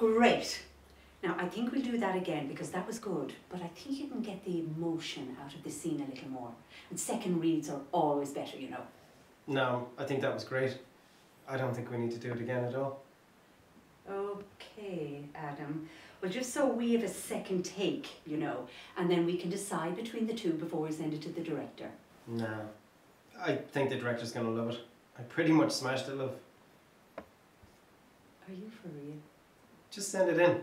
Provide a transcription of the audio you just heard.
Great. Now, I think we'll do that again because that was good, but I think you can get the emotion out of the scene a little more. And second reads are always better, you know. No, I think that was great. I don't think we need to do it again at all. Okay, Adam. Well, just so we have a second take, you know, and then we can decide between the two before we send it to the director. No. I think the director's gonna love it. I pretty much smashed it, love. Are you for real? Just send it in.